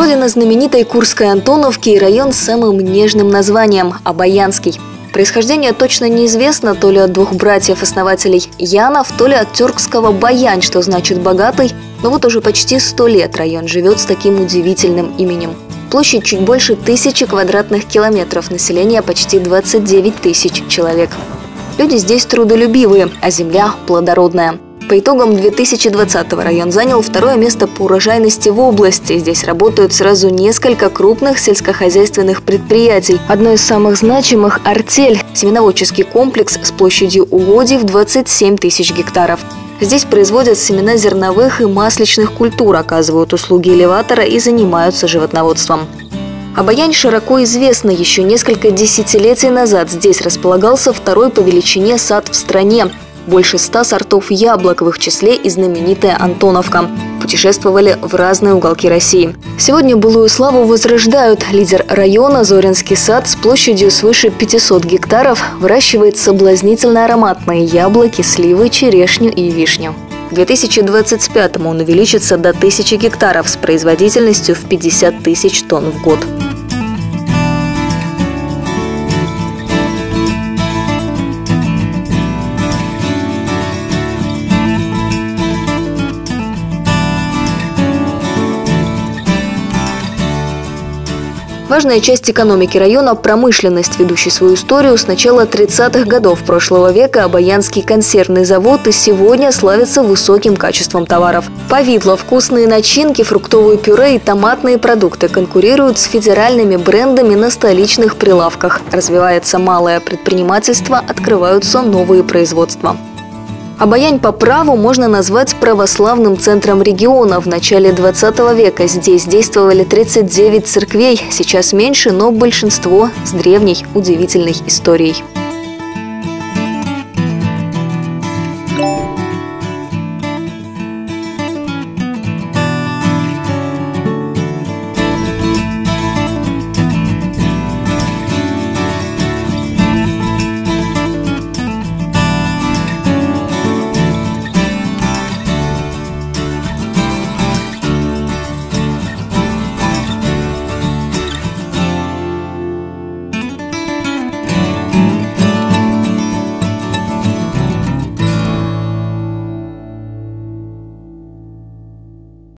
Родина знаменитой Курской Антоновки и район с самым нежным названием – Обаянский. Происхождение точно неизвестно то ли от двух братьев-основателей Янов, то ли от тюркского «баянь», что значит «богатый», но вот уже почти сто лет район живет с таким удивительным именем. Площадь чуть больше тысячи квадратных километров, население почти 29 тысяч человек. Люди здесь трудолюбивые, а земля плодородная – по итогам 2020 район занял второе место по урожайности в области. Здесь работают сразу несколько крупных сельскохозяйственных предприятий. Одно из самых значимых – «Артель» – семеноводческий комплекс с площадью угодий в 27 тысяч гектаров. Здесь производят семена зерновых и масличных культур, оказывают услуги элеватора и занимаются животноводством. Обаянь широко известна. Еще несколько десятилетий назад здесь располагался второй по величине сад в стране больше ста сортов яблок, в их числе и знаменитая Антоновка. Путешествовали в разные уголки России. Сегодня былую славу возрождают. Лидер района Зоринский сад с площадью свыше 500 гектаров выращивает соблазнительно ароматные яблоки, сливы, черешню и вишню. К 2025 он увеличится до 1000 гектаров с производительностью в 50 тысяч тонн в год. Важная часть экономики района – промышленность, ведущий свою историю с начала 30-х годов прошлого века Обаянский консервный завод и сегодня славится высоким качеством товаров. Повидло, вкусные начинки, фруктовые пюре и томатные продукты конкурируют с федеральными брендами на столичных прилавках. Развивается малое предпринимательство, открываются новые производства. Обаянь по праву можно назвать православным центром региона. В начале 20 века здесь действовали 39 церквей. Сейчас меньше, но большинство с древней удивительной историей.